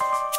you